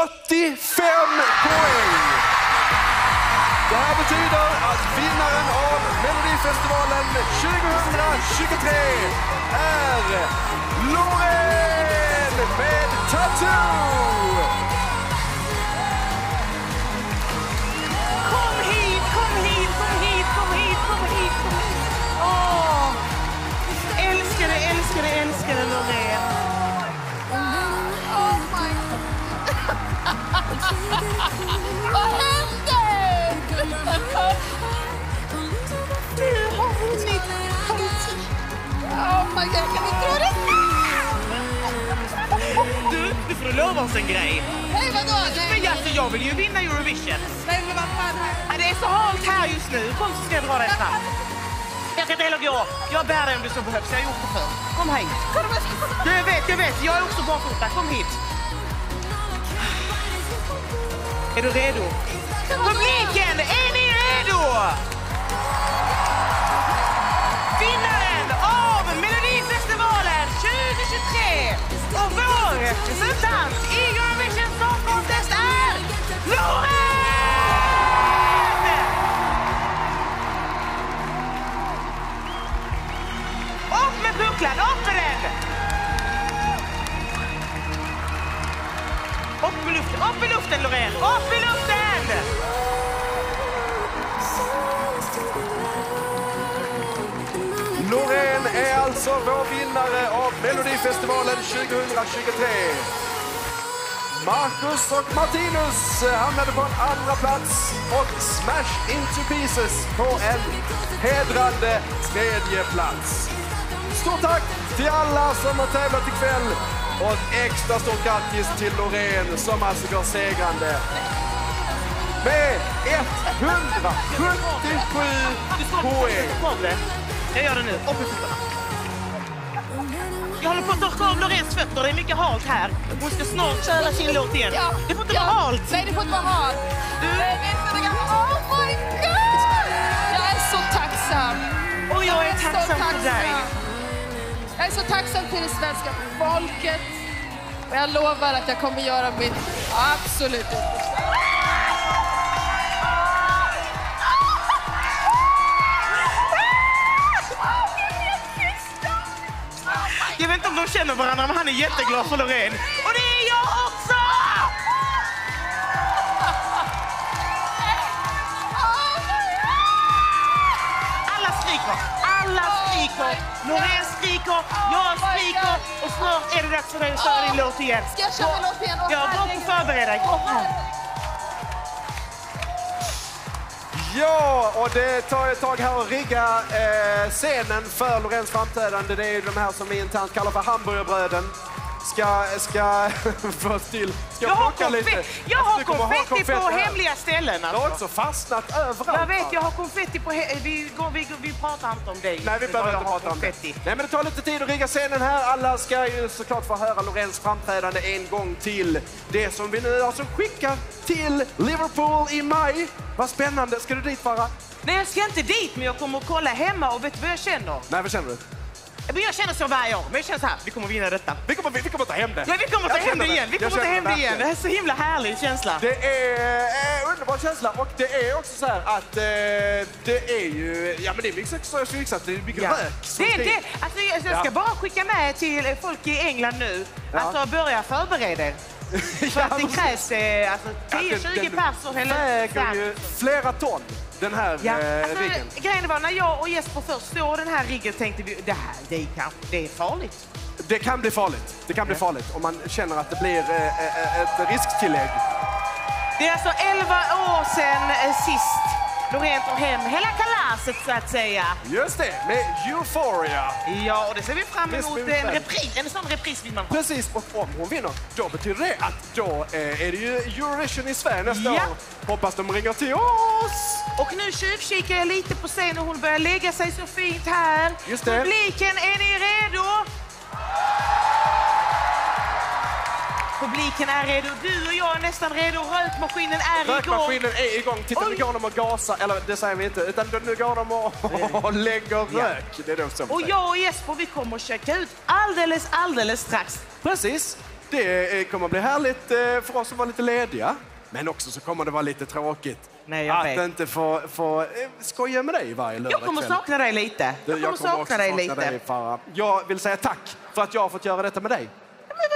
85 poäng. Det här betyder att vinnaren av Melodifestivalen 2023 är Loreen Vad händer? Du har vunnit Haiti. Oh my god, kan vi dra det? Du, nu får du lova oss en grej. Nej, vadå? Men Nej, alltså, jag vill ju vinna Eurovision. nej men vad fan. Ja, Det är så halt här just nu. Kom så ska jag dra dig fram. Jag kan inte heller gå. Jag bär dig om det så behövs. Jag har gjort det förr. Kom hit. Du, jag vet, jag vet. Jag är också barfota. Kom hit. Är du redo? Publiken, är ni redo? Vinnaren av Melodifestivalen 2023 och vår representant i Eurovision Song Contest Upp i luften, Loreen! Upp i luften! Loreen är alltså vår vinnare av Melodifestivalen 2023. Marcus och Martinus hamnade på en andra plats och Smash Into Pieces på en hedrande tredje plats. Stort tack till alla som har tävlat ikväll och ett extra stort grattis till Loreen som alltså går segrande med 177 poäng. Jag gör det nu. Upp med fötterna. Jag håller på att torka av Loreens fötter. Det är mycket halt här. Hon ska snart köra sin låt igen. Ja, Det får inte ja. vara halt. Nej, det får inte vara halt. Du. Oh my god! Jag är så tacksam. och jag är tacksam för dig. Jag är så tacksam till det svenska folket. Och jag lovar att jag kommer göra mitt absolut yttersta. Jag vet inte om de känner varandra, men han är jätteglad för Loreen. Skriker. Loreen skriker, jag skriker och snart är det dags för dig att köra din låt igen. Ska jag köra min låt igen? Ja, gå upp och förbered dig. Ja, och det tar ett tag här att rigga eh, scenen för Loreens framträdande. Det är ju de här som vi internt kallar för hamburgerbröden. Ska, ska få till, ska Jag har, konfetti, jag Alltså, har ha konfetti på här. hemliga ställen. Det har Alltså. också fastnat överallt. Jag vet, jag har konfetti på... Vi, går, vi, vi pratar inte om dig. Nej, vi behöver inte prata om det. konfetti. Nej, men det tar lite tid att rigga scenen här. Alla ska ju såklart få höra Loreens framträdande en gång till. Det som vi nu alltså skickar till Liverpool i maj. Vad spännande. Ska du dit, Farah? Nej, jag ska inte dit, men jag kommer att kolla hemma och vet du vad jag känner? Nej, vad känner du? Men jag känner så varje år. Men jag känner så här, vi kommer vinna detta. Vi kommer, vi kommer ta hem det. Ja, vi kommer ta Jag hem det igen. Vi kommer ta hem det igen. Det här är så himla härlig känsla. Det är eh, underbar känsla och det är också så här att eh, det är ju, ja men det är mycket så fixat, det är mycket Ja. rök Det är det. Alltså, jag jag ska Ja. bara skicka med till folk i England nu. Ja. Alltså, börja förbereda er. För Ja, att det krävs eh, alltså, Ja, 10-20 den- den personer. väger ju flera ton, den här Ja, eh, alltså, riggen. grejen var när jag och Jesper först såg den här riggen tänkte vi det här det är, kanske, det är farligt. Det kan bli farligt. Det kan bli farligt om man känner att det blir eh, eh, ett risktillägg. Det är alltså 11 år sedan eh, sist Loreen tog hem hela kalaset så att säga. Just det, med Euphoria. Ja, och det ser vi fram emot. vi En repris, en sån repris vill man ha. Precis, och om hon vinner, då betyder det att då eh, är det ju Eurovision i Sverige nästa Ja. år. Hoppas de ringer till oss! Och nu tjuvkikar jag lite på scenen och hon börjar lägga sig så fint här. Just det. Publiken, är ni redo? Publiken är redo. Du och jag är nästan redo. Rökmaskinen är igång. Rökmaskinen är igång. Titta, nu går de och gasar. Eller det säger vi inte, utan nu går de och, och lägger Ja. rök. Det är så vi Och jag och Jesper vi kommer att checka ut alldeles, alldeles strax. Precis. Det kommer bli härligt eh, för oss som var lite lediga. Men också så kommer det vara lite tråkigt Nej, jag att vet. inte få, få eh, skoja med dig varje Jag lördagkväll. kommer sakna dig lite. Du, Jag kommer också sakna dig sakna lite. dig, Farah. Jag vill säga tack för att jag har fått göra detta med dig.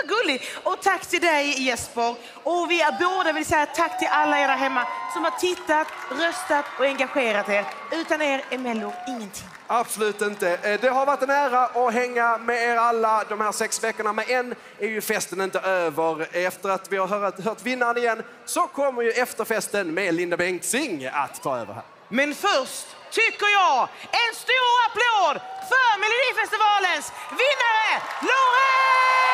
Vad gulligt. Och tack till dig Jesper. Och vi är båda vill säga tack till alla er hemma som har tittat, röstat och engagerat er. Utan er är Mello ingenting. Absolut inte. Eh, Det har varit en ära att hänga med er alla de här sex veckorna. Men än är ju festen inte över. Efter att vi har hört, hört vinnaren igen så kommer ju efterfesten med Linda Bengtzing att ta över här. Men först tycker jag en stor applåd för Melodifestivalens vinnare Loreen!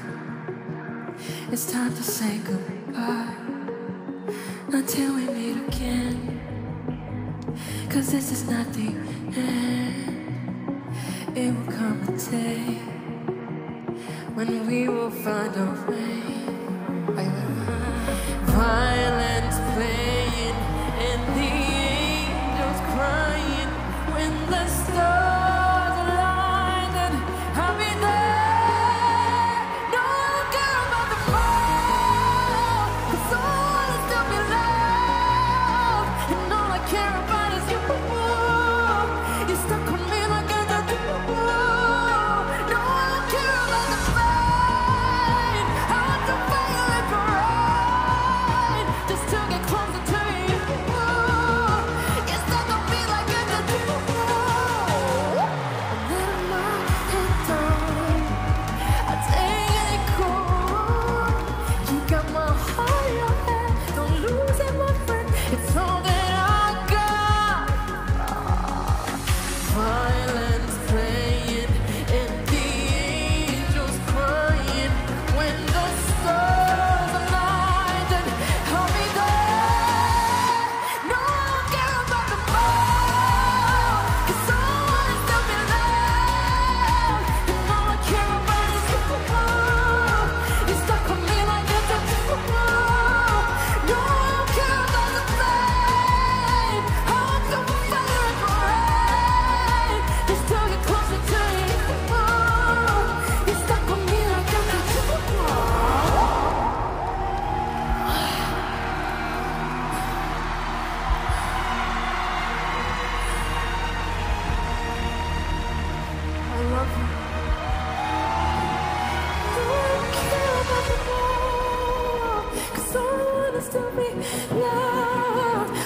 It's time to say goodbye until we meet again. Cause this is not the end. It will come a day when we will find a way. Violence playing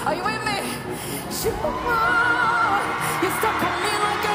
Are you with me? Sure. You're stuck on me like a